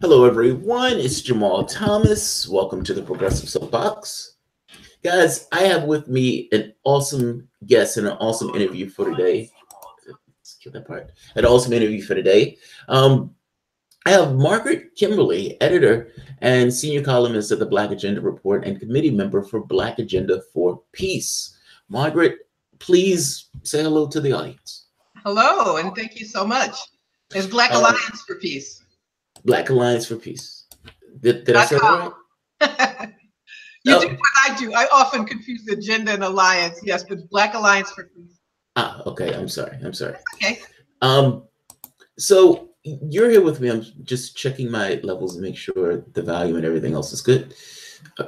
Hello, everyone. It's Jamarl Thomas. Welcome to the Progressive Soapbox. Guys, I have with me an awesome guest and an awesome interview for today. Let's kill that part. An awesome interview for today. Um, I have Margaret Kimberley, editor and senior columnist at the Black Agenda Report and committee member for Black Agenda for Peace. Margaret, please say hello to the audience. Hello, and thank you so much. It's Black uh, Alliance for Peace. Black Alliance for Peace. Did, did I say that right? you oh. do what I do. I often confuse the agenda and alliance. Yes, but Black Alliance for Peace. Ah, okay. I'm sorry. I'm sorry. Okay. Um, so you're here with me. I'm just checking my levels and make sure the value and everything else is good. Uh,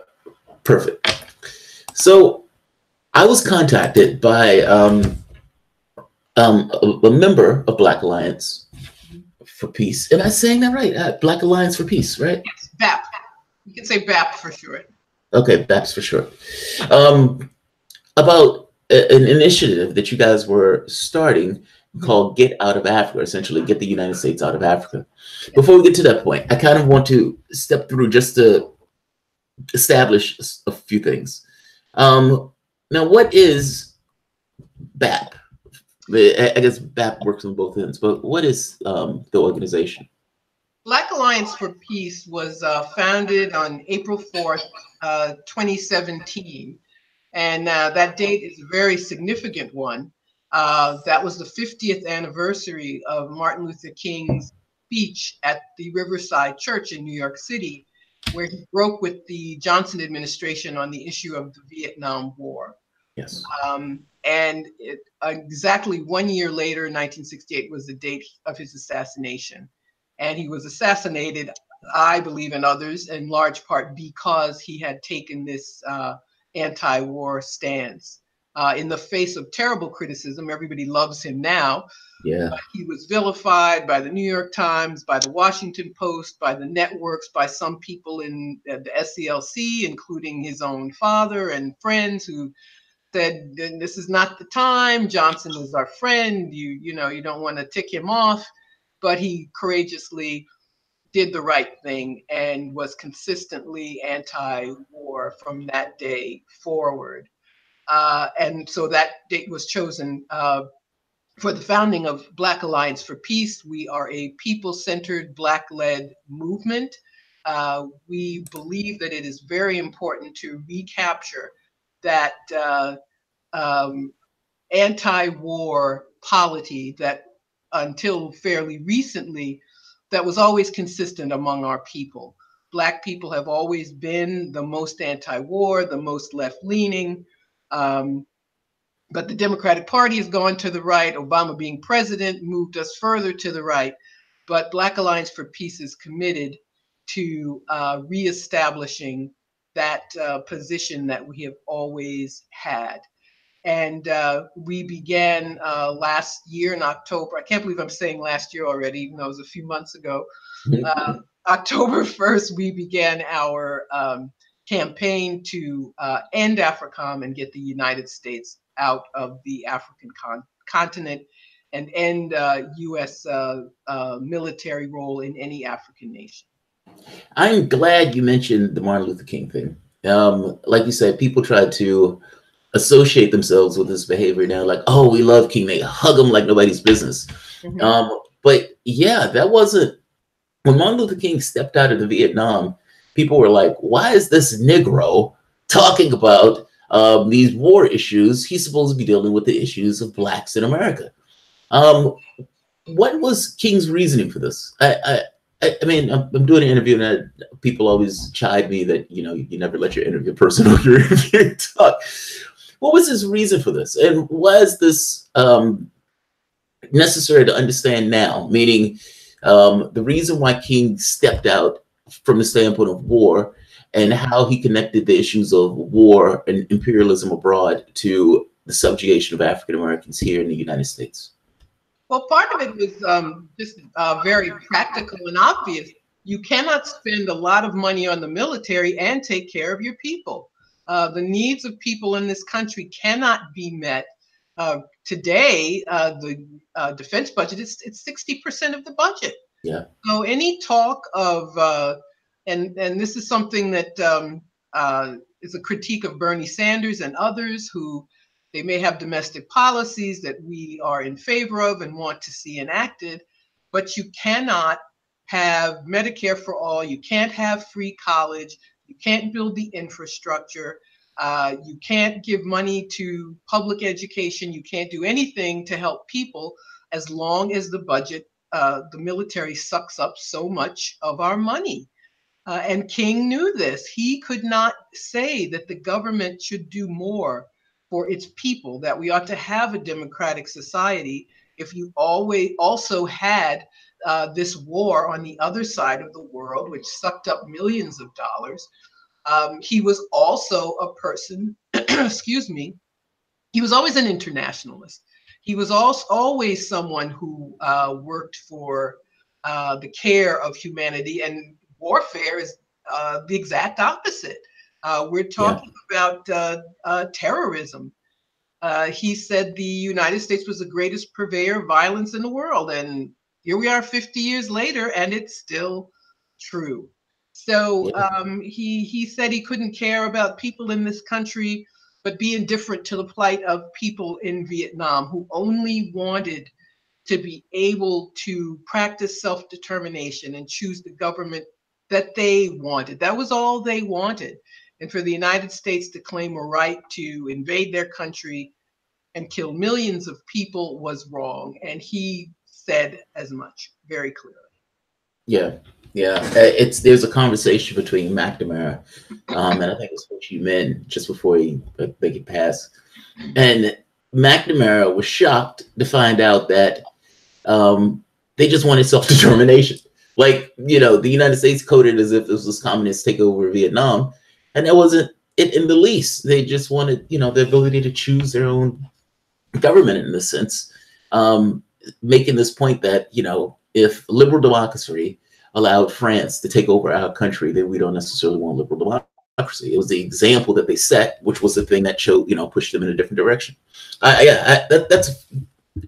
perfect. So I was contacted by um, um, a, a member of Black Alliance for Peace. Am I saying that right? Uh, Black Alliance for Peace, right? Yes, BAP. You can say BAP for sure. Okay, BAP's for sure. Um, about a, an initiative that you guys were starting called Get Out of Africa, essentially get the United States out of Africa. Before we get to that point, I kind of want to step through just to establish a few things. Um, now, what is BAP? I guess BAP works on both ends, but what is um, the organization? Black Alliance for Peace was uh, founded on April 4th, uh, 2017. And uh, that date is a very significant one. Uh, that was the 50th anniversary of Martin Luther King's speech at the Riverside Church in New York City, where he broke with the Johnson administration on the issue of the Vietnam War. Yes. Um, and it, exactly one year later, 1968, was the date of his assassination. And he was assassinated, I believe, and others, in large part because he had taken this uh, anti war stance. Uh, in the face of terrible criticism, everybody loves him now. Yeah. he was vilified by the New York Times, by the Washington Post, by the networks, by some people in the SCLC, including his own father and friends who said this is not the time johnson is our friend you you know you don't want to tick him off. But he courageously did the right thing and was consistently anti-war from that day forward. Uh, and so that date was chosen uh, for the founding of black alliance for peace. We are a people-centered black-led movement. Uh, we believe that it is very important to recapture that uh, um, anti-war polity that until fairly recently that was always consistent among our people. Black people have always been the most anti-war the most left-leaning um, but the democratic party has gone to the right obama being president moved us further to the right but black alliance for peace is committed to uh, reestablishing that uh, position that we have always had and uh, we began uh, last year in October. I can't believe I'm saying last year already, even though it was a few months ago. Uh, October 1st, we began our um, campaign to uh, end AFRICOM and get the United States out of the African con- continent and end U.S. Uh, uh, military role in any African nation. I'm glad you mentioned the Martin Luther King thing. Um, like you said, people try to associate themselves with this behavior now like oh we love king. They hug him like nobody's business. Mm-hmm. um, but yeah that wasn't when martin luther king stepped out of the vietnam people were like why is this negro talking about um, these war issues? He's supposed to be dealing with the issues of blacks in america. Um, what was king's reasoning for this? I, I I, mean, I'm, I'm, doing an interview, and people always chide me that you know you never let your interview person or your interview talk. What was his reason for this? And was this um, necessary to understand now? Meaning, um, the reason why King stepped out from the standpoint of war and how he connected the issues of war and imperialism abroad to the subjugation of African Americans here in the United States? Well, part of it was um, just uh, very practical and obvious. You cannot spend a lot of money on the military and take care of your people. Uh, the needs of people in this country cannot be met. Uh, today, uh, the uh, defense budget is it's 60% of the budget. Yeah. So any talk of uh, and and this is something that um, uh, is a critique of Bernie Sanders and others who they may have domestic policies that we are in favor of and want to see enacted, but you cannot have Medicare for all. You can't have free college. You can't build the infrastructure. Uh, you can't give money to public education. You can't do anything to help people as long as the budget, uh, the military sucks up so much of our money. Uh, and King knew this. He could not say that the government should do more for its people, that we ought to have a democratic society if you always also had uh, this war on the other side of the world, which sucked up millions of dollars. Um, he was also a person, excuse me, he was always an internationalist. He was also always someone who uh, worked for uh, the care of humanity, and warfare is uh, the exact opposite. Uh, we're talking yeah. about uh, uh, terrorism. he said the United States was the greatest purveyor of violence in the world, and here we are 50 years later, and it's still true. So yeah. um, he he said he couldn't care about people in this country, but be indifferent to the plight of people in Vietnam who only wanted to be able to practice self determination and choose the government that they wanted. That was all they wanted. And for the United States to claim a right to invade their country and kill millions of people was wrong. And he said as much very clearly. Yeah, yeah. Uh, it's there's a conversation between McNamara um, and I think it's Ho Chi Minh just before he they could pass, and McNamara was shocked to find out that um, they just wanted self determination. Like, you know, the United States coded as if this was communist takeover Vietnam, and it wasn't it in the least. They just wanted, you know, the ability to choose their own government in this sense. Um, making this point that, you know, if liberal democracy allowed France to take over our country, then we don't necessarily want liberal democracy. It was the example that they set, which was the thing that showed, you know, pushed them in a different direction. I, yeah, I, that, that's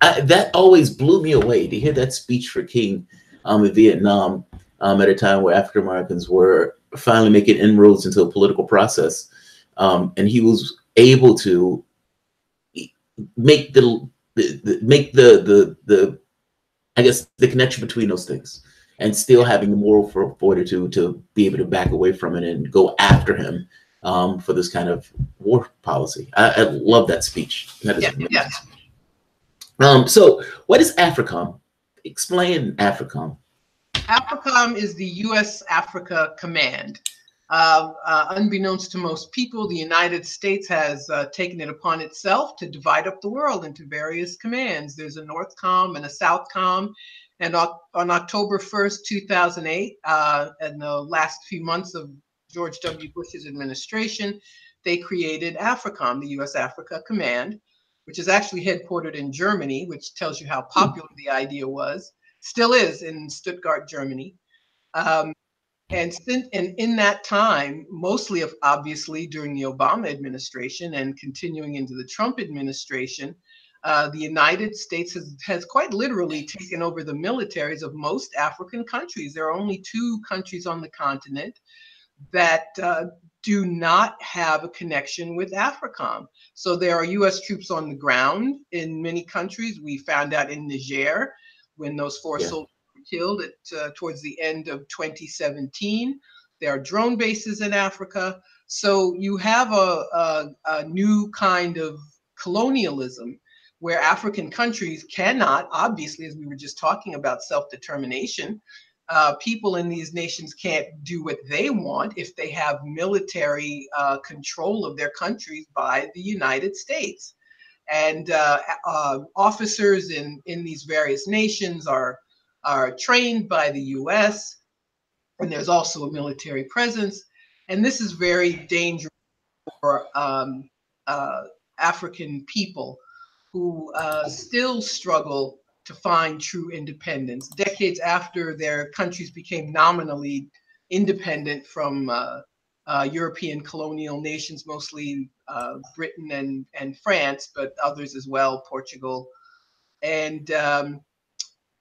I, that always blew me away to hear that speech for King um, in Vietnam um, at a time where African Americans were finally making inroads into a political process. Um, and he was able to make the, the, the, make the the the I guess the connection between those things and still having the moral fortitude to be able to back away from it and go after him um, for this kind of war policy. I, I love that speech. That is yeah, yeah. Um, so what is AFRICOM? explain AFRICOM. AFRICOM is the U.S. Africa Command. Uh, uh, unbeknownst to most people, the United States has uh, taken it upon itself to divide up the world into various commands. There's a NORTHCOM and a SOUTHCOM. And on October 1st, 2008, uh, in the last few months of George W. Bush's administration, they created AFRICOM, the U.S. Africa Command which is actually headquartered in Germany, which tells you how popular the idea was, still is in Stuttgart, Germany. Um, and, since, and in that time, mostly of obviously during the Obama administration and continuing into the Trump administration, uh, the United States has, has quite literally taken over the militaries of most African countries. There are only two countries on the continent that uh, do not have a connection with AFRICOM. So there are US troops on the ground in many countries. We found out in Niger when those four yeah. soldiers were killed at, uh, towards the end of 2017. There are drone bases in Africa. So you have a, a, a new kind of colonialism where African countries cannot, obviously, as we were just talking about self determination, uh, people in these nations can't do what they want if they have military uh, control of their countries by the United States. And uh, uh officers in, in these various nations are, are trained by the US, and there's also a military presence. And this is very dangerous for um, uh, African people who uh, still struggle to find true independence. Decades after their countries became nominally independent from uh, European colonial nations, mostly uh, Britain and, and France, but others as well, Portugal. And um,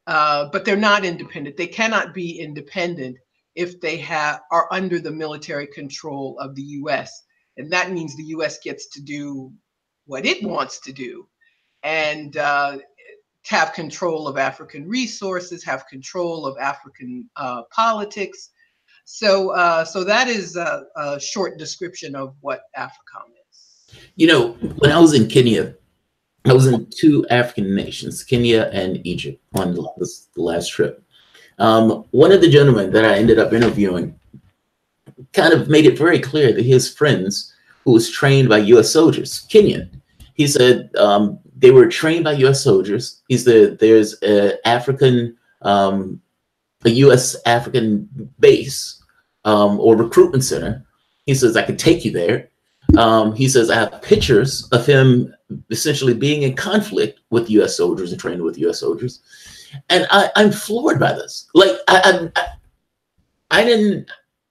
uh, but they're not independent. They cannot be independent if they have are under the military control of the U.S. And that means the U.S. gets to do what it wants to do, and uh, have control of African resources, have control of African uh, politics. So, uh, so that is a, a, short description of what AFRICOM is. You know, when I was in Kenya, I was in two African nations, Kenya and Egypt, on the, last trip. Um, one of the gentlemen that I ended up interviewing kind of made it very clear that his friends, who was trained by U.S. soldiers, Kenyan, he said um, they were trained by U.S. soldiers. He said there's an African, um, a U.S. African base um, or recruitment center. He says I can take you there. Um, he says I have pictures of him essentially being in conflict with U.S. soldiers and training with U.S. soldiers, and I, am floored by this. Like I, I, I didn't.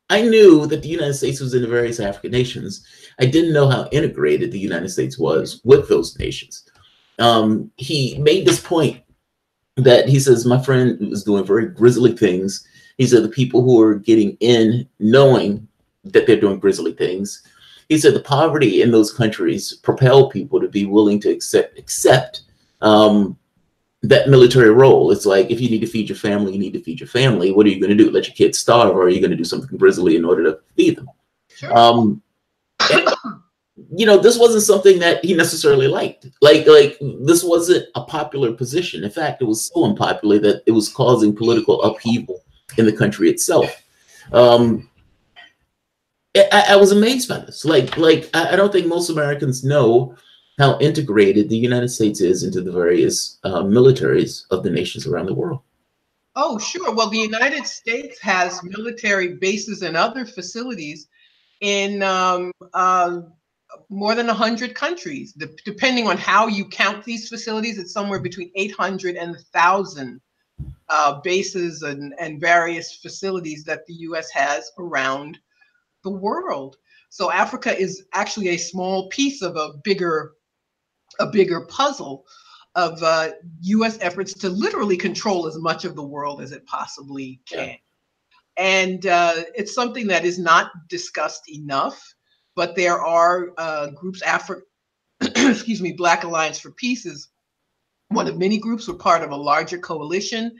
I knew that the United States was in the various African nations. I didn't know how integrated the United States was with those nations. Um, he made this point that he says, My friend was doing very grisly things. He said, The people who are getting in knowing that they're doing grisly things. He said, The poverty in those countries propel people to be willing to accept, accept um, that military role. It's like if you need to feed your family, you need to feed your family. What are you going to do? Let your kids starve, or are you going to do something grisly in order to feed them? Sure. Um, and, you know, this wasn't something that he necessarily liked. Like, like this wasn't a popular position. In fact, it was so unpopular that it was causing political upheaval in the country itself. Um, I, I was amazed by this. Like, like I, I don't think most Americans know how integrated the United States is into the various uh, militaries of the nations around the world. Oh, sure. Well, the United States has military bases and other facilities in um, uh, more than 100 countries. De- depending on how you count these facilities, it's somewhere between 800 and 1,000 uh, bases and, and various facilities that the US has around the world. So Africa is actually a small piece of a bigger a bigger puzzle of uh, U.S. efforts to literally control as much of the world as it possibly can. Yeah. And uh, it's something that is not discussed enough, but there are uh, groups, Africa, excuse me, Black Alliance for Peace is one of many groups. We're part of a larger coalition.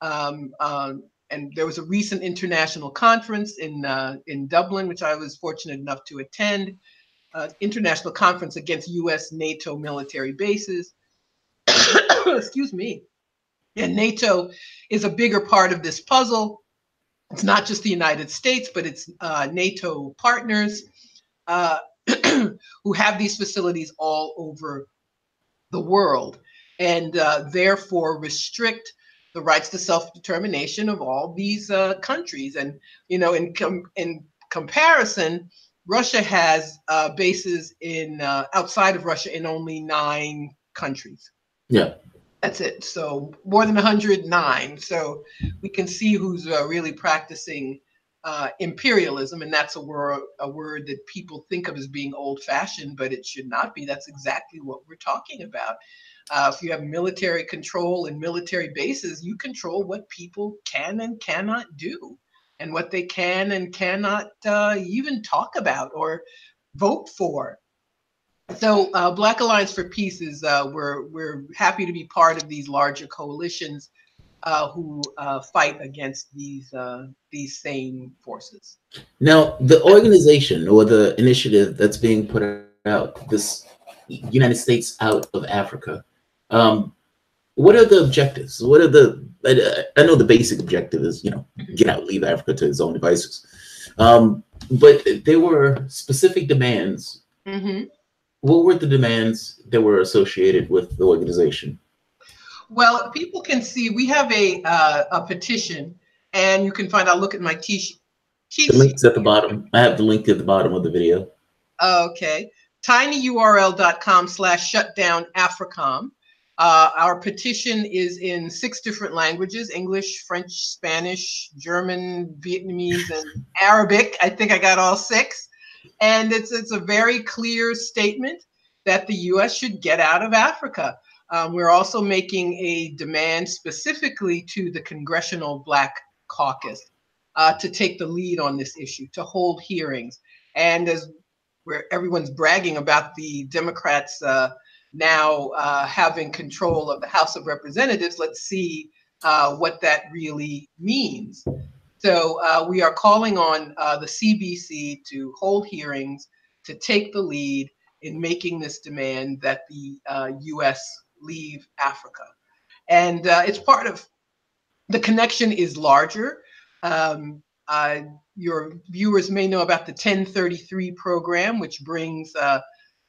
Um, um, and there was a recent international conference in uh, in Dublin, which I was fortunate enough to attend, uh, international conference against U.S. NATO military bases. Excuse me. And NATO is a bigger part of this puzzle. It's not just the United States, but it's uh, NATO partners uh, who have these facilities all over the world and uh, therefore restrict the rights to self-determination of all these uh, countries. And you know, in com- in comparison, Russia has uh, bases in uh, outside of Russia in only nine countries. Yeah, that's it. So more than 109. So we can see who's uh, really practicing uh, imperialism, and that's a word a word that people think of as being old-fashioned, but it should not be. That's exactly what we're talking about. Uh, if you have military control and military bases, you control what people can and cannot do and what they can and cannot uh, even talk about or vote for. So, uh, Black Alliance for Peace is uh, we're we're happy to be part of these larger coalitions uh, who uh, fight against these these same forces. Now, the organization or the initiative that's being put out, this United States out of Africa, um, what are the objectives? What are the I, I, know the basic objective is you know get out, leave Africa to its own devices, um, but there were specific demands. Mm-hmm. What were the demands that were associated with the organization? Well, people can see we have a uh, a petition, and you can find out. Look at my t-shirt. The link's at the bottom. I have the link at the bottom of the video. Okay. tinyurl.com slash shutdown AFRICOM. Uh, our petition is in six different languages English, French, Spanish, German, Vietnamese, and Arabic. I think I got all six. And it's, it's a very clear statement that the US should get out of Africa. Um, we're also making a demand specifically to the Congressional Black Caucus uh, to take the lead on this issue, to hold hearings. And as where everyone's bragging about the Democrats uh, now uh, having control of the House of Representatives, let's see uh, what that really means. So uh, we are calling on uh, the CBC to hold hearings, to take the lead in making this demand that the U.S. leave Africa. And it's part of the connection is larger. Um, uh, your viewers may know about the 1033 program, which brings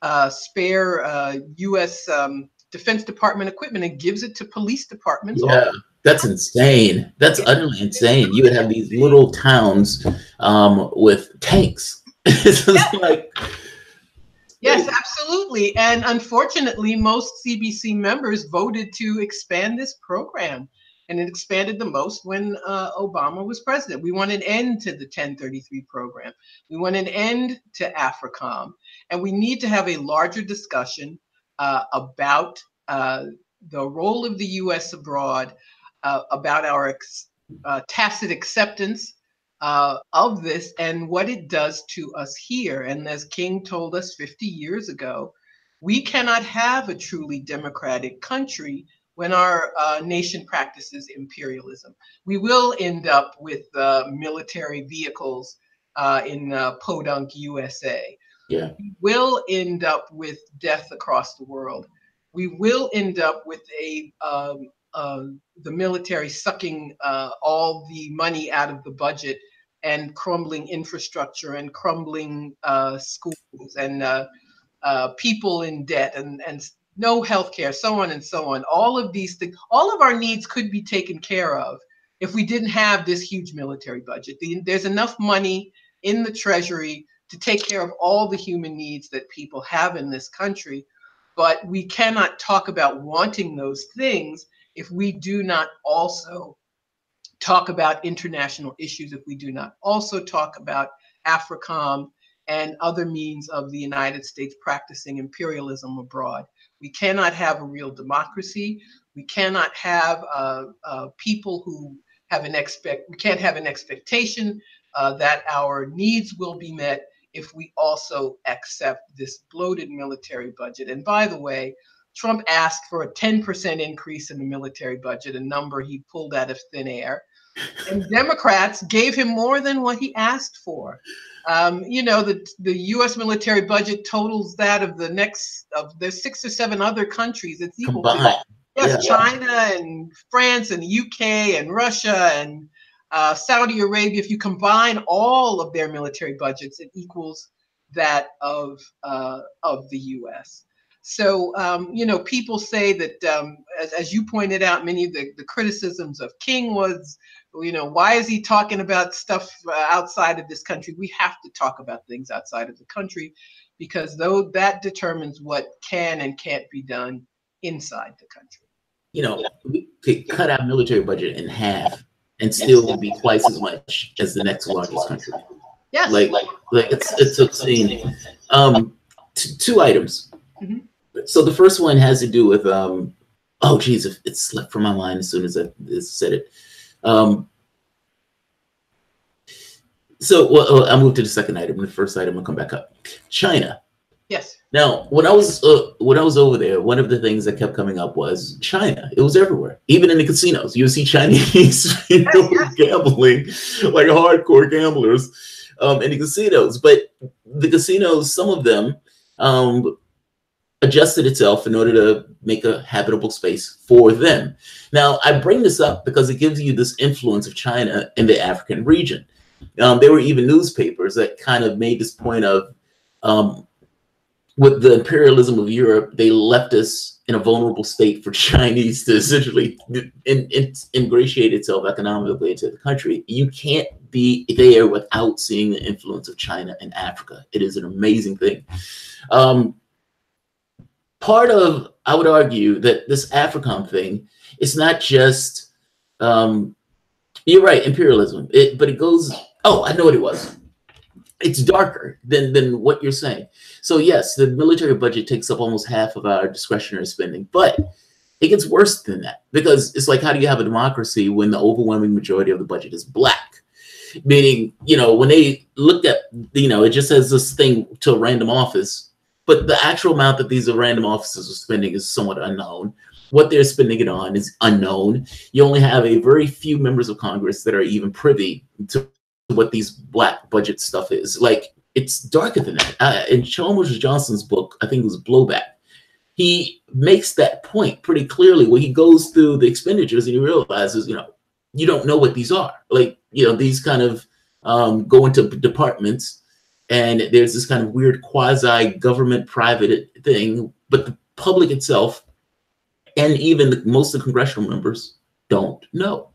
uh, uh, spare U.S. Um, Defense Department equipment and gives it to police departments. Yeah, that's insane. That's utterly insane. You would have these little towns um, with tanks. it's yeah. like. Yes, absolutely. And unfortunately, most CBC members voted to expand this program and it expanded the most when uh, Obama was president. We want an end to the 1033 program. We want an end to AFRICOM. And we need to have a larger discussion uh, about uh, the role of the US abroad, uh, about our ex- uh, tacit acceptance uh, of this and what it does to us here. And as King told us 50 years ago, we cannot have a truly democratic country when our uh, nation practices imperialism. We will end up with uh, military vehicles uh, in uh, Podunk, USA. Yeah. We will end up with death across the world. We will end up with a um, uh, the military sucking uh, all the money out of the budget and crumbling infrastructure and crumbling schools and people in debt and, and no health care, so on and so on. All of these things, all of our needs could be taken care of if we didn't have this huge military budget. There's enough money in the treasury to take care of all the human needs that people have in this country. But we cannot talk about wanting those things if we do not also talk about international issues, if we do not also talk about AFRICOM and other means of the United States practicing imperialism abroad. We cannot have a real democracy. We cannot have uh, uh, people who have an expect. We can't have an expectation uh, that our needs will be met if we also accept this bloated military budget. And by the way, Trump asked for a 10% increase in the military budget, a number he pulled out of thin air. And Democrats gave him more than what he asked for. Um, you know, the the U.S. military budget totals that of the next of the six or seven other countries. It's equal. Combined. Yes, yeah. China and France and the UK and Russia and uh, Saudi Arabia. If you combine all of their military budgets, it equals that of uh, of the U.S. So, um, you know, people say that, um, as, as you pointed out, many of the, the criticisms of King was you know why is he talking about stuff uh, outside of this country? We have to talk about things outside of the country because though that determines what can and can't be done inside the country. You know we could cut our military budget in half and still be twice as much as the next largest country. Yeah like like like it's it's obscene. Um t- two items. Mm-hmm. So the first one has to do with um oh geez it slipped from my mind as soon as i said it um, so well, I'll move to the second item. The first item will come back up. China. Yes. Now, when I was uh, when I was over there, one of the things that kept coming up was China. It was everywhere, even in the casinos. You see Chinese you know, gambling, like hardcore gamblers, um, in the casinos. But the casinos, some of them, um, adjusted itself in order to make a habitable space for them. Now, I bring this up because it gives you this influence of China in the African region. Um, there were even newspapers that kind of made this point of um, with the imperialism of Europe, they left us in a vulnerable state for Chinese to essentially in, in, ingratiate itself economically into the country. You can't be there without seeing the influence of China in Africa. It is an amazing thing. Um, part of I would argue that this AFRICOM thing is not just um, you're right, imperialism. It, but it goes. Oh, I know what it was. It's darker than than what you're saying. So yes, the military budget takes up almost half of our discretionary spending, but It gets worse than that because it's like, how do you have a democracy when the overwhelming majority of the budget is black? Meaning, you know, when they looked at, you know, it just says this thing to a random office, but the actual amount that these random offices are spending is somewhat unknown. What they're spending it on is unknown. You only have a very few members of Congress that are even privy to what these black budget stuff is. Like, it's darker than that. Uh, in Chalmers Johnson's book, I think it was Blowback, he makes that point pretty clearly when he goes through the expenditures and he realizes, you know, you don't know what these are. Like, you know, these kind of um, go into departments and there's this kind of weird quasi government private thing, but the public itself and even the, most of the congressional members don't know.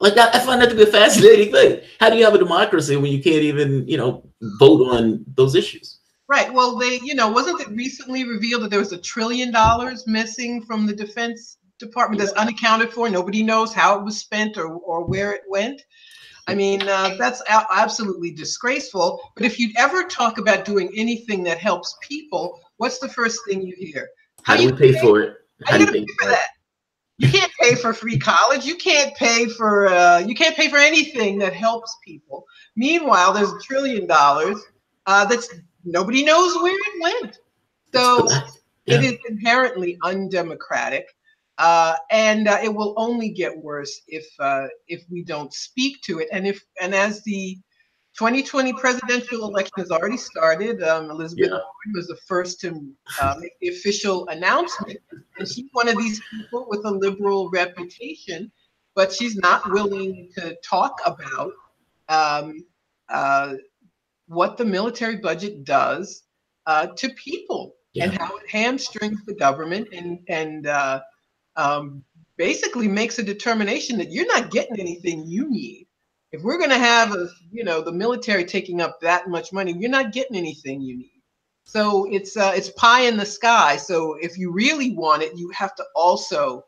Like I, I find that to be a fascinating thing. How do you have a democracy when you can't even, you know, vote on those issues? Right. Well, they, you know, wasn't it recently revealed that there was a trillion dollars missing from the Defense Department that's unaccounted for? Nobody knows how it was spent or, or where it went. I mean, uh, that's a- absolutely disgraceful. But if you ever talk about doing anything that helps people, what's the first thing you hear? How, do you pay, pay for it? How, do you pay for that? You can't pay for free college. You can't pay for uh, you can't pay for anything that helps people. Meanwhile, there's a trillion dollars uh, that's nobody knows where it went. So yeah. it is inherently undemocratic, uh, and uh, it will only get worse if uh, if we don't speak to it. And if and as the 2020 presidential election has already started. Um, Elizabeth yeah. Warren was the first to uh, make the official announcement, and she's one of these people with a liberal reputation, but she's not willing to talk about um, uh, what the military budget does uh, to people yeah. and how it hamstrings the government and and uh, um, basically makes a determination that you're not getting anything you need. If we're going to have a, you know the military taking up that much money you're not getting anything you need. So it's uh, it's pie in the sky. So if you really want it you have to also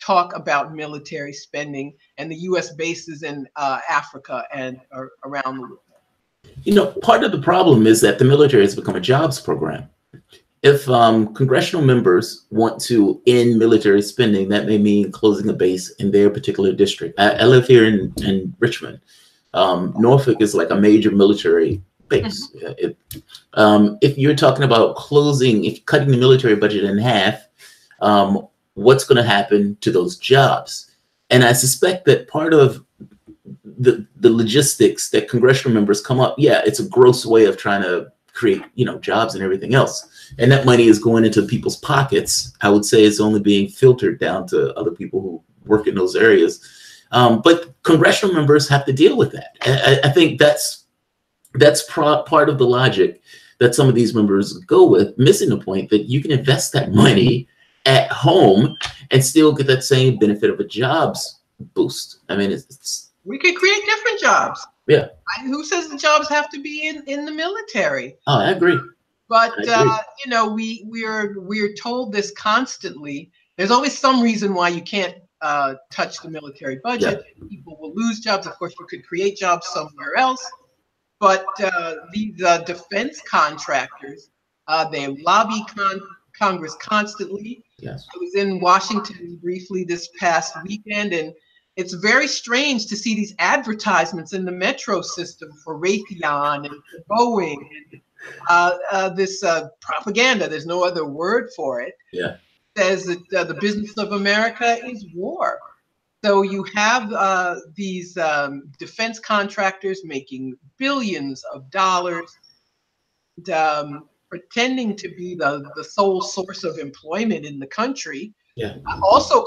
talk about military spending and the us bases in uh, africa and uh, around the world. You know part of the problem is that the military has become a jobs program if um, congressional members want to end military spending, that may mean closing a base in their particular district. I, I live here in, in Richmond. Um, Norfolk is like a major military base. Mm-hmm. It, um, if you're talking about closing, if cutting the military budget in half, um, what's going to happen to those jobs? And I suspect that part of the the logistics that congressional members come up, yeah, it's a gross way of trying to create, you know, jobs and everything else and that money is going into people's pockets, I would say it's only being filtered down to other people who work in those areas. Um, but congressional members have to deal with that. I, I think that's that's pro- part of the logic that some of these members go with, missing the point that you can invest that money at home and still get that same benefit of a jobs boost. I mean, it's, it's we could create different jobs. Yeah. I, who says the jobs have to be in, in the military? Oh, I agree. But uh, you know, we we're we're told this constantly. There's always some reason why you can't uh, touch the military budget. Yeah. People will lose jobs. Of course, you could create jobs somewhere else. But uh, these uh, defense contractors, uh, they lobby con- Congress constantly. Yes. I was in Washington briefly this past weekend, and it's very strange to see these advertisements in the metro system for Raytheon and for Boeing and uh, uh, this uh, propaganda, there's no other word for it, yeah. says that uh, the business of America is war. So you have uh, these um, defense contractors making billions of dollars, and, um, pretending to be the, the sole source of employment in the country. Yeah. Also,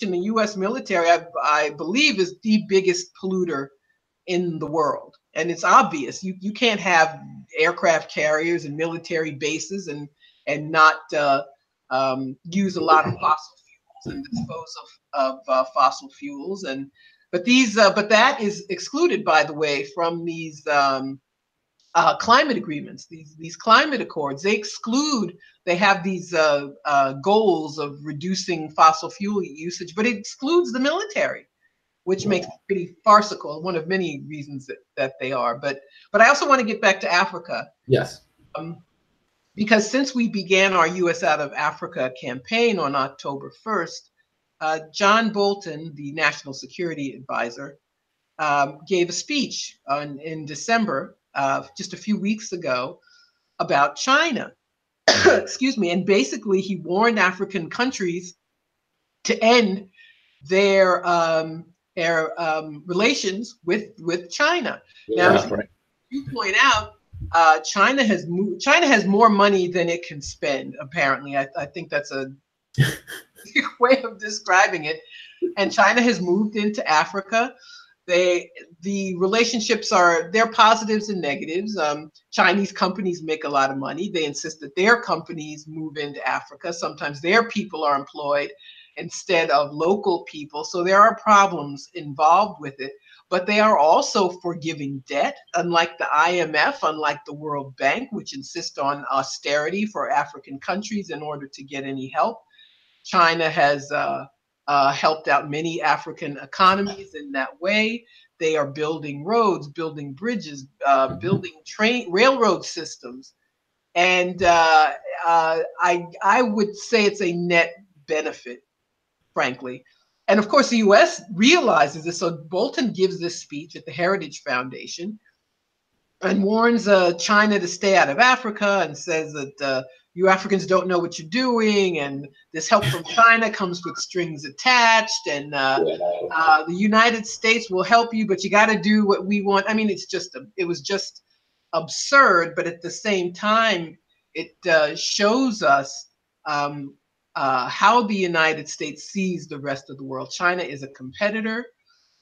in the U.S. military, I, I believe, is the biggest polluter in the world and it's obvious. You you can't have aircraft carriers and military bases and and not uh, um, use a lot of fossil fuels and dispose of, of uh, fossil fuels. And but these uh, but that is excluded by the way from these um, uh, climate agreements these these climate accords. They exclude they have these uh, uh, goals of reducing fossil fuel usage but it excludes the military which makes it pretty farcical. One of many reasons that, that they are. But but I also want to get back to Africa. Yes. Um, because since we began our U.S. out of Africa campaign on October 1st, uh, John Bolton, the National Security Advisor, um, gave a speech on, in December, uh, just a few weeks ago, about China. Excuse me. And basically, he warned African countries to end their um, their um, relations with with China. Yeah, now, right. you point out, uh, China has moved, China has more money than it can spend. Apparently, I, I think that's a way of describing it. And China has moved into Africa. They the relationships are they're positives and negatives. Um, Chinese companies make a lot of money. They insist that their companies move into Africa. Sometimes their people are employed instead of local people. So there are problems involved with it, but they are also forgiving debt, unlike the IMF, unlike the World Bank, which insist on austerity for African countries in order to get any help. China has uh, uh, helped out many African economies in that way. They are building roads, building bridges, uh, mm-hmm. building train railroad systems, and uh, uh, I I would say it's a net benefit frankly. And of course, the US realizes this. So Bolton gives this speech at the Heritage Foundation and warns uh, China to stay out of Africa and says that uh, you Africans don't know what you're doing, and this help from China comes with strings attached, and uh, uh, the United States will help you, but you got to do what we want. I mean, it's just a, it was just absurd, but at the same time, it uh, shows us um, uh, how the United States sees the rest of the world. China is a competitor.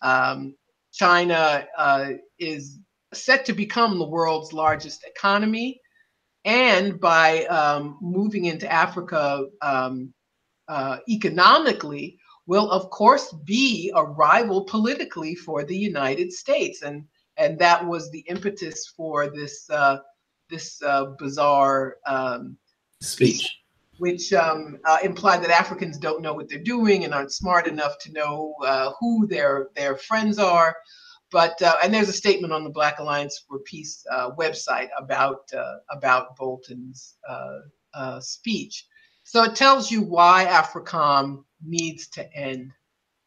Um, China uh, is set to become the world's largest economy. And by um, moving into Africa um, uh, economically, will of course be a rival politically for the United States. And, and that was the impetus for this, uh, this uh, bizarre um, speech which um, uh, imply that Africans don't know what they're doing and aren't smart enough to know uh, who their their friends are. But uh, and there's a statement on the Black Alliance for Peace uh, website about uh, about Bolton's uh, speech. So it tells you why AFRICOM needs to end.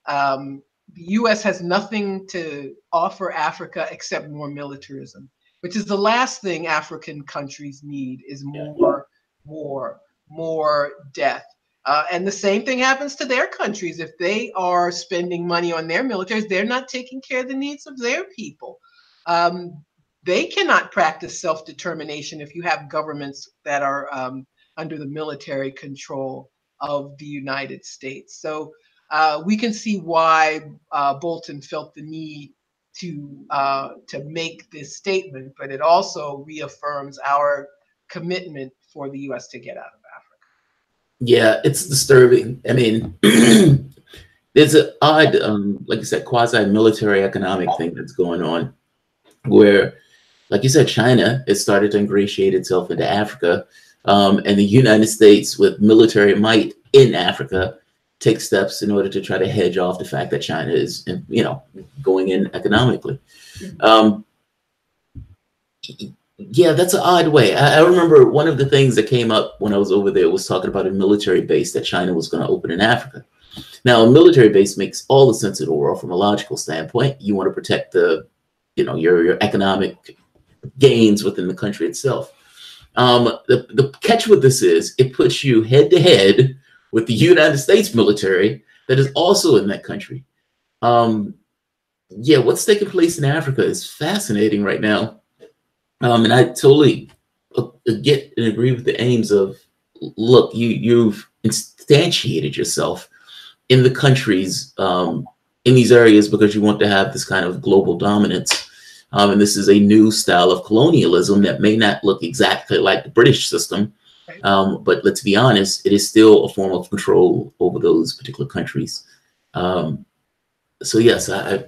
Um, the U.S. has nothing to offer Africa except more militarism, which is the last thing African countries need is more war more death. Uh, and the same thing happens to their countries. If they are spending money on their militaries, they're not taking care of the needs of their people. Um, they cannot practice self determination if you have governments that are um, under the military control of the United States. So uh, we can see why uh, Bolton felt the need to uh, to make this statement, but it also reaffirms our commitment for the U.S. to get out of yeah, it's disturbing. I mean, there's an odd, um, like you said, quasi-military economic thing that's going on, where, like you said, China has started to ingratiate itself into Africa, um, and the United States, with military might in Africa, take steps in order to try to hedge off the fact that China is, you know, going in economically. Um, yeah, that's an odd way. I, I, remember one of the things that came up when I was over there was talking about a military base that China was going to open in Africa. Now, a military base makes all the sense in the world from a logical standpoint. You want to protect the, you know, your your economic gains within the country itself. Um, the the catch with this is it puts you head to head with the United States military that is also in that country. Um, yeah, what's taking place in Africa is fascinating right now um, and I totally uh, get and agree with the aims of look, you you've instantiated yourself in the countries um, in these areas because you want to have this kind of global dominance. Um, and this is a new style of colonialism that may not look exactly like the British system. Um, but let's be honest, it is still a form of control over those particular countries. Um, so yes, I, I,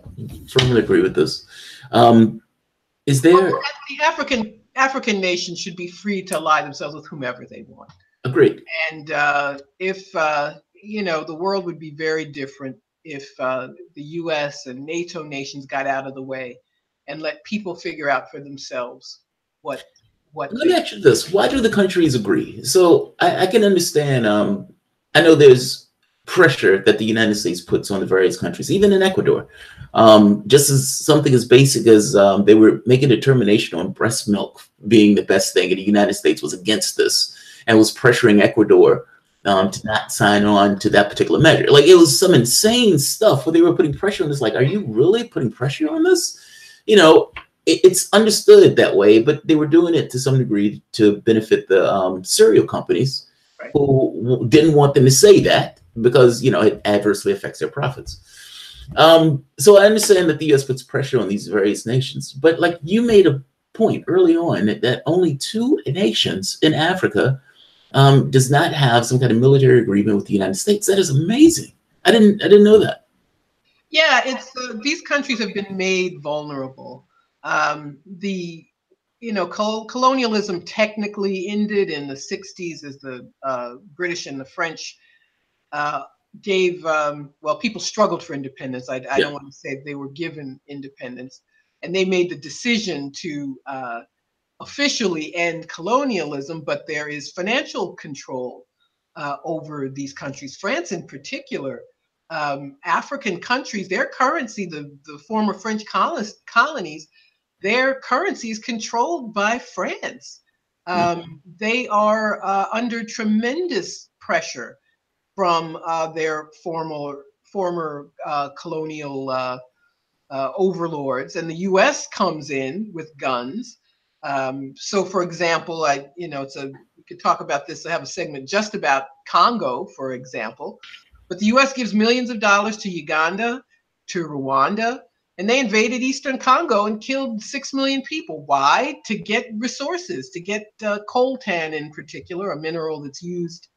firmly agree with this. Um, is there well, the African African nations should be free to ally themselves with whomever they want. Agreed. And uh, if uh, you know, the world would be very different if uh, the U.S. and NATO nations got out of the way and let people figure out for themselves what what. Let me ask you this: Why do the countries agree? So I, I can understand. Um, I know there's pressure that the United States puts on the various countries, even in Ecuador. Um, just as something as basic as um, they were making a determination on breast milk being the best thing, and the United States was against this and was pressuring Ecuador um, to not sign on to that particular measure. Like it was some insane stuff where they were putting pressure on this. Like, are you really putting pressure on this? You know, it, it's understood that way, but they were doing it to some degree to benefit the um, cereal companies right. who didn't want them to say that because you know it adversely affects their profits. Um, so I understand that the U.S. puts pressure on these various nations, but like you made a point early on that only two nations in Africa um, does not have some kind of military agreement with the United States. That is amazing. I didn't I didn't know that. Yeah, it's uh, these countries have been made vulnerable. Um, the you know col- colonialism technically ended in the 60s as the uh, British and the French uh, gave um, well people struggled for independence. I, I yeah. don't want to say they were given independence, and they made the decision to uh, officially end colonialism, but there is financial control uh, over these countries. France, in particular, um, African countries, their currency, the, the former French colonies, their currency is controlled by France. Um, mm-hmm. They are uh, under tremendous pressure from uh, their former former uh, colonial uh, uh, overlords, and the U.S. comes in with guns um, so, for example, I you know it's a we could talk about this. I have a segment just about Congo, for example. But the U.S. gives millions of dollars to Uganda, to Rwanda, and they invaded Eastern Congo and killed six million people. Why? To get resources, to get uh, coltan in particular, a mineral that's used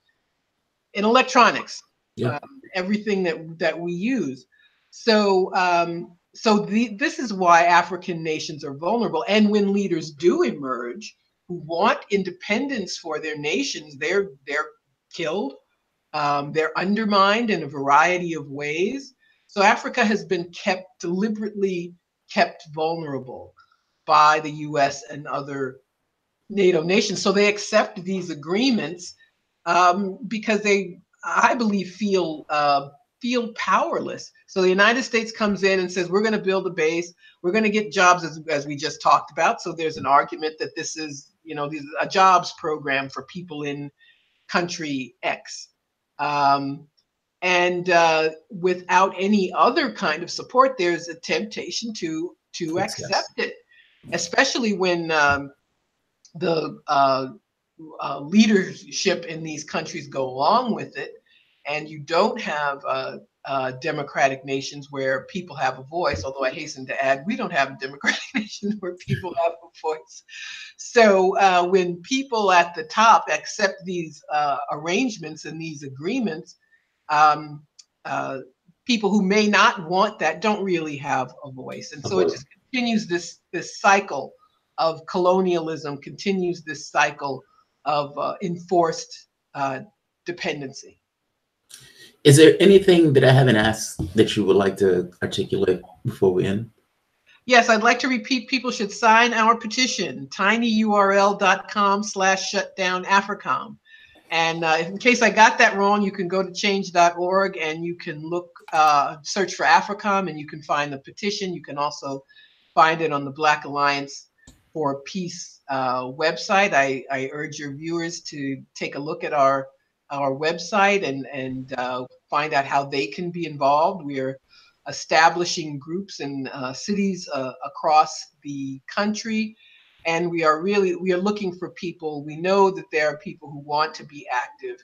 in electronics, yeah. um, everything that that we use. So um, so the, this is why African nations are vulnerable. And when leaders do emerge who want independence for their nations, they're they're killed, um, they're undermined in a variety of ways. So Africa has been kept deliberately kept vulnerable by the U.S. and other NATO nations. So they accept these agreements um, because they, I believe, feel uh, feel powerless. So the United States comes in and says, we're going to build a base. We're going to get jobs, as, as we just talked about. So there's an argument that this is, you know, a jobs program for people in country X. Um, and uh, without any other kind of support, there's a temptation to to yes, accept yes. it, especially when um, the uh, uh, leadership in these countries go along with it and you don't have uh, uh, democratic nations where people have a voice, although I hasten to add, we don't have a democratic nation where people have a voice. So uh, when people at the top accept these uh, arrangements and these agreements, um, uh, people who may not want that don't really have a voice. And so it just continues this, this cycle of colonialism, continues this cycle of uh, enforced dependency. Is there anything that I haven't asked that you would like to articulate before we end? Yes, I'd like to repeat people should sign our petition, tinyurl.com slash shutdown AFRICOM. And uh, in case I got that wrong, you can go to change.org and you can look, uh, search for AFRICOM and you can find the petition. You can also find it on the Black Alliance for Peace uh, website. I, I urge your viewers to take a look at our our website and and uh, find out how they can be involved. We're establishing groups in uh, cities uh, across the country, and we are really we are looking for people. We know that there are people who want to be active,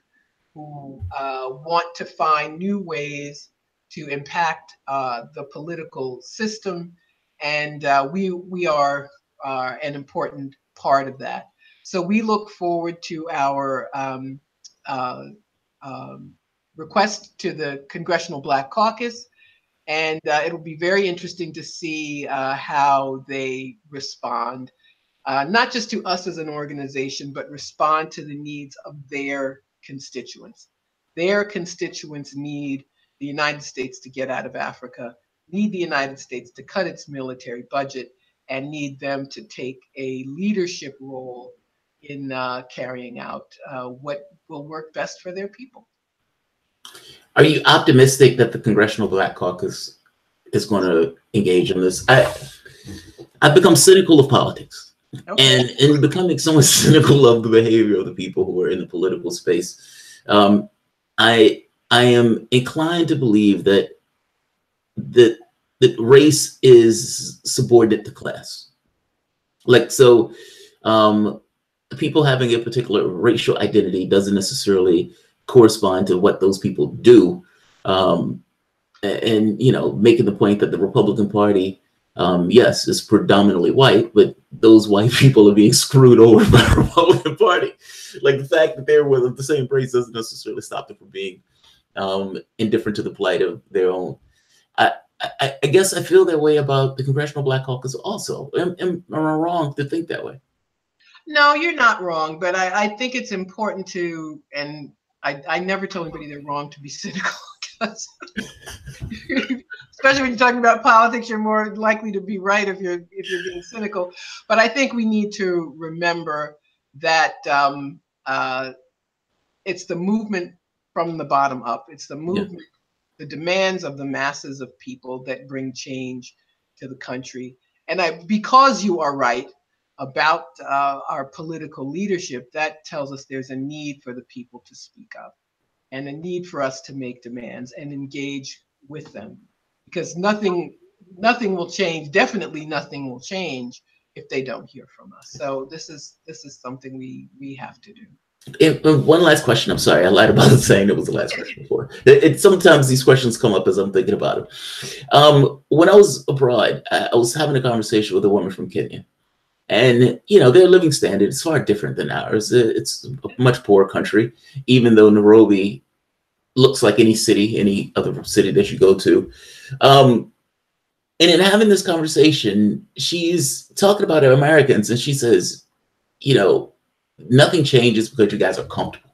who uh, want to find new ways to impact uh, the political system, and uh, we we are an important part of that. So we look forward to our um, uh, um, request to the Congressional Black Caucus. And uh, it'll be very interesting to see uh, how they respond, uh, not just to us as an organization, but respond to the needs of their constituents. Their constituents need the United States to get out of Africa, need the United States to cut its military budget, and need them to take a leadership role in uh, carrying out uh, what will work best for their people. Are you optimistic that the Congressional Black Caucus is going to engage in this? I I've become cynical of politics. Okay. And in becoming somewhat cynical of the behavior of the people who are in the political space, um, I I am inclined to believe that that that race is subordinate to class. Like so, um, people having a particular racial identity doesn't necessarily correspond to what those people do. Um, and you know, making the point that the Republican Party, um, yes, is predominantly white, but those white people are being screwed over by the Republican Party. Like the fact that they're of the same race doesn't necessarily stop them from being um, indifferent to the plight of their own. I, I, I, guess I feel that way about the Congressional Black Caucus also. Am, am, am I wrong to think that way? No, you're not wrong, but I, I think it's important to, and I, I never tell anybody they're wrong to be cynical. especially when you're talking about politics, you're more likely to be right if you're if you're being cynical. But I think we need to remember that um, uh, it's the movement from the bottom up. It's the movement, yeah. The demands of the masses of people that bring change to the country. And I, because you are right, about uh, our political leadership, that tells us there's a need for the people to speak up and a need for us to make demands and engage with them. Because nothing nothing will change definitely nothing will change if they don't hear from us. So this is this is something we we have to do it, uh, one last question. I'm sorry, I lied about saying it was the last question before. It, it, sometimes these questions come up as I'm thinking about them. Um, when I was abroad, I, I was having a conversation with a woman from Kenya, and you know their living standard is far different than ours. It's a much poorer country, even though Nairobi looks like any city, any other city that you go to. Um, and in having this conversation, she's talking about Americans, and she says, you know, nothing changes because you guys are comfortable.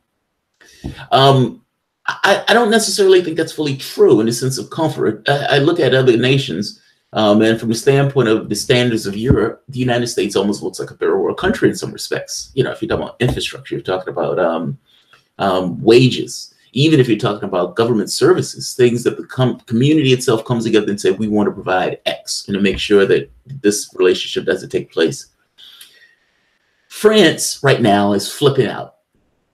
Um, I, I, don't necessarily think that's fully true in the sense of comfort. I, I look at other nations um, and from the standpoint of the standards of Europe, the United States almost looks like a third world country in some respects. You know, if you're talking about infrastructure, you're talking about um, um, wages, even if you're talking about government services, things that the com- community itself comes together and say, we want to provide X and to make sure that this relationship doesn't take place. France right now is flipping out.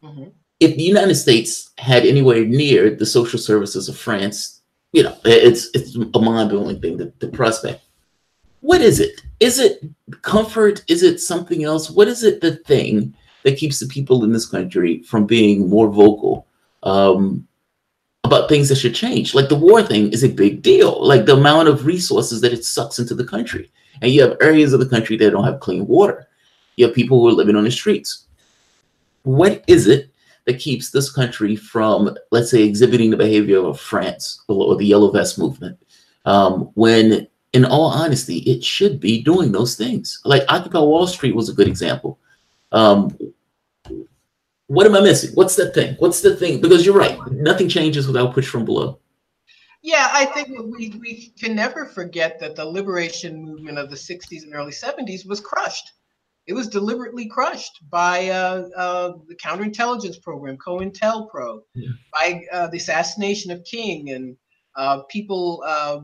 Mm-hmm. If the United States had anywhere near the social services of France, you know, it's it's a mind-blowing thing, the, the prospect. What is it? Is it comfort? Is it something else? What is it the thing that keeps the people in this country from being more vocal um, about things that should change? Like the war thing is a big deal. Like the amount of resources that it sucks into the country. And you have areas of the country that don't have clean water. You have people who are living on the streets. What is it that keeps this country from, let's say, exhibiting the behavior of France or, the Yellow Vest movement, um, when in all honesty, it should be doing those things. Like Occupy Wall Street was a good example. Um, what am I missing? What's the thing? What's the thing? Because you're right, nothing changes without push from below. Yeah, I think we, we can never forget that the liberation movement of the 60s and early 70s was crushed it was deliberately crushed by uh, uh, the counterintelligence program, COINTELPRO, yeah. by uh, the assassination of King and uh, people uh,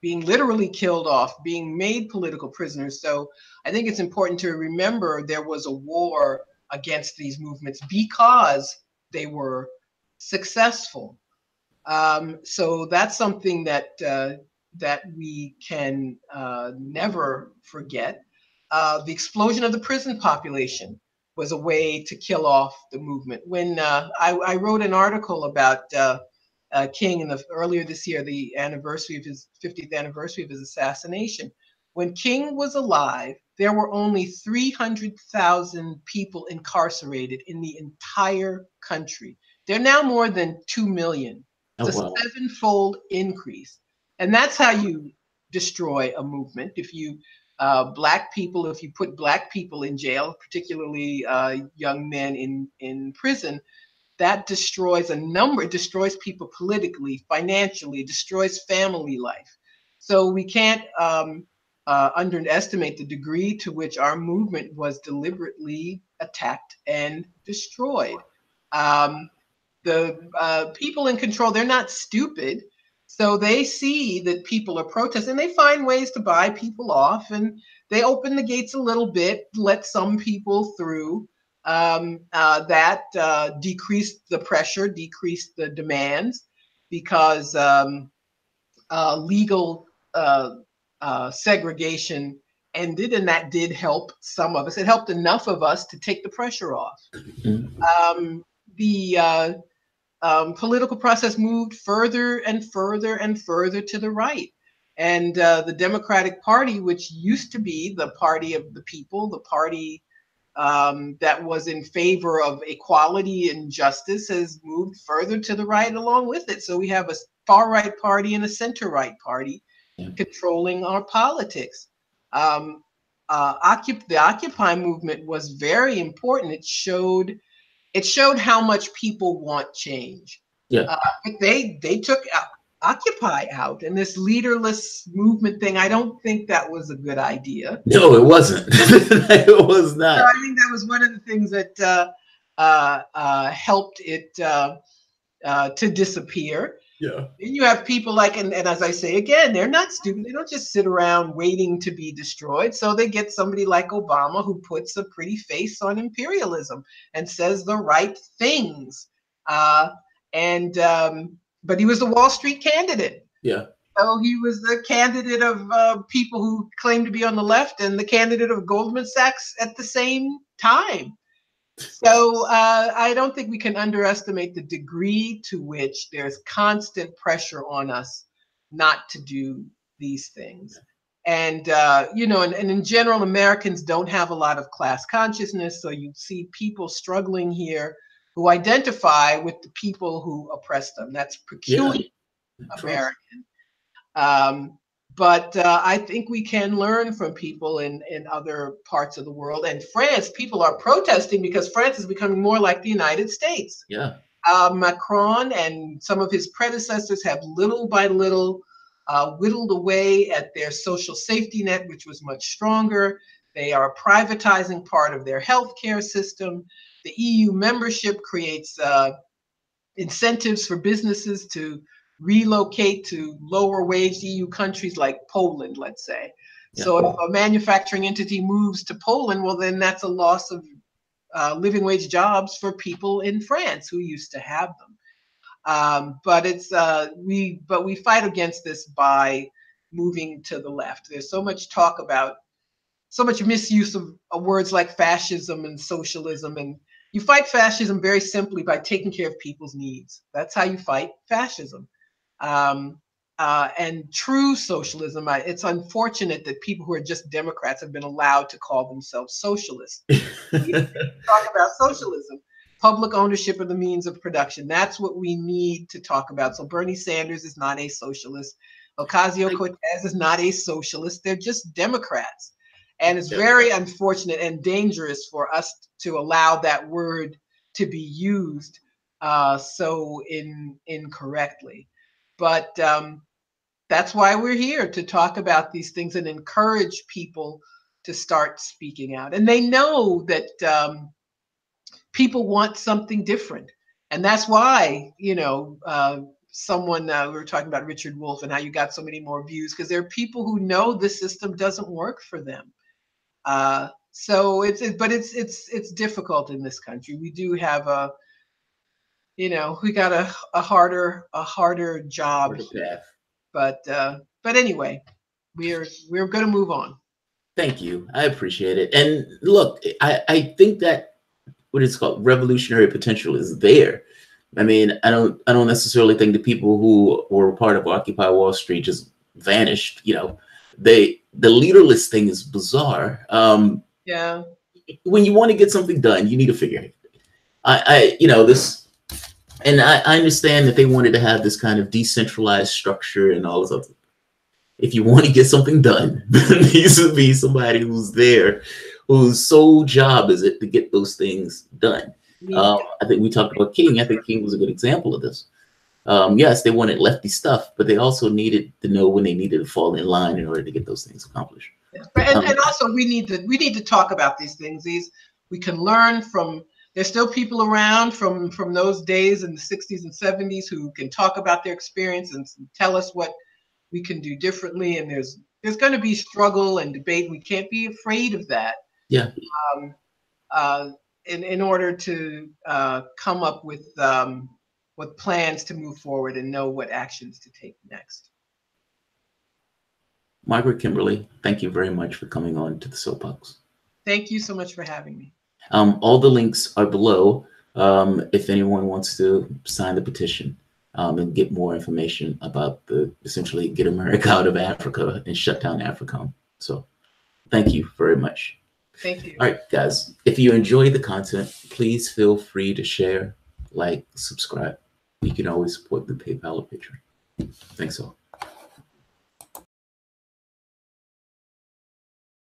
being literally killed off, being made political prisoners. So I think it's important to remember there was a war against these movements because they were successful. Um, so that's something that uh, that we can never forget. Uh, the explosion of the prison population was a way to kill off the movement. When uh, I, I, wrote an article about uh, uh King in the earlier this year, the anniversary of his 50th anniversary of his assassination. When King was alive, there were only 300,000 people incarcerated in the entire country. There are now more than 2 million. It's oh, wow. a sevenfold increase. And that's how you destroy a movement. If you uh, black people, if you put black people in jail, particularly uh, young men in, in prison, that destroys a number, it destroys people politically, financially, destroys family life. So we can't um, uh, underestimate the degree to which our movement was deliberately attacked and destroyed. Um, the uh, people in control, they're not stupid. So they see that people are protesting, they find ways to buy people off, and they open the gates a little bit, let some people through. Um, uh, that uh, decreased the pressure, decreased the demands, because um, uh, legal uh, uh, segregation ended, and that did help some of us. It helped enough of us to take the pressure off. Mm-hmm. Um, the uh, um, political process moved further and further and further to the right. And uh, the Democratic Party, which used to be the party of the people, the party um, that was in favor of equality and justice, has moved further to the right along with it. So we have a far right party and a center right party yeah. controlling our politics. Um, uh, the Occupy movement was very important. It showed it showed how much people want change. Yeah, uh, they they took Occupy out and this leaderless movement thing. I don't think that was a good idea. No, it wasn't. it was not. So I think that was one of the things that uh, uh, uh helped it uh, uh, to disappear. Yeah. And you have people like, and, and as I say again, they're not stupid. They don't just sit around waiting to be destroyed. So they get somebody like Obama who puts a pretty face on imperialism and says the right things. Uh, and um, but he was the Wall Street candidate. Yeah. So he was the candidate of uh, people who claim to be on the left and the candidate of Goldman Sachs at the same time. So uh, I don't think we can underestimate the degree to which there's constant pressure on us not to do these things. And, uh, you know, and, and in general, Americans don't have a lot of class consciousness. So you see people struggling here who identify with the people who oppress them. That's peculiar yeah. American. Um, but uh, I think we can learn from people in, in other parts of the world. And France, people are protesting because France is becoming more like the United States. Yeah. Uh, Macron and some of his predecessors have little by little uh, whittled away at their social safety net, which was much stronger. They are privatizing part of their healthcare system. The EU membership creates uh, incentives for businesses to relocate to lower wage EU countries like Poland, let's say. Yeah. So if a manufacturing entity moves to Poland, well, then that's a loss of uh, living wage jobs for people in France who used to have them. Um, but it's uh, we but we fight against this by moving to the left. There's so much talk about so much misuse of, of words like fascism and socialism and you fight fascism very simply by taking care of people's needs. That's how you fight fascism. Um, uh, and true socialism, I, it's unfortunate that people who are just Democrats have been allowed to call themselves socialists. talk about socialism, public ownership of the means of production. That's what we need to talk about. So Bernie Sanders is not a socialist. Ocasio Cortez is not a socialist. They're just Democrats. And it's very unfortunate and dangerous for us to allow that word to be used uh, so in, incorrectly. But um, that's why we're here to talk about these things and encourage people to start speaking out. And they know that um, people want something different. And that's why, you know, uh, someone, uh, we were talking about Richard Wolff and how you got so many more views, because there are people who know the system doesn't work for them. Uh, so it's, it, but it's, it's, it's difficult in this country. We do have a, you know, we got a, a harder a harder job. Harder but uh, but anyway, we're we're going to move on. Thank you. I appreciate it. And look, I I think that what it's called revolutionary potential is there. I mean, I don't I don't necessarily think the people who were part of Occupy Wall Street just vanished. You know, they the leaderless thing is bizarre. Um, yeah. When you want to get something done, you need to figure it. I, I you know this and I, I, understand that they wanted to have this kind of decentralized structure and all this other. If you want to get something done, there needs to be somebody who's there, whose sole job is it to get those things done. Uh, I think we talked about King. I think King was a good example of this. Um, yes, they wanted lefty stuff, but they also needed to know when they needed to fall in line in order to get those things accomplished. Yeah. And, um, and also, we need to we need to talk about these things. These we can learn from there's still people around from from those days in the 60s and 70s who can talk about their experience and tell us what we can do differently. And there's there's going to be struggle and debate. We can't be afraid of that. Yeah. Um, uh, in, in order to uh, come up with um, with plans to move forward and know what actions to take next. Margaret Kimberley thank you very much for coming on to the soapbox. Thank you so much for having me um, all the links are below um, if anyone wants to sign the petition um, and get more information about the essentially get America out of Africa and shut down AFRICOM. So thank you very much. Thank you. All right, guys. If you enjoy the content, please feel free to share, like, subscribe. You can always support the PayPal or Patreon. Thanks all.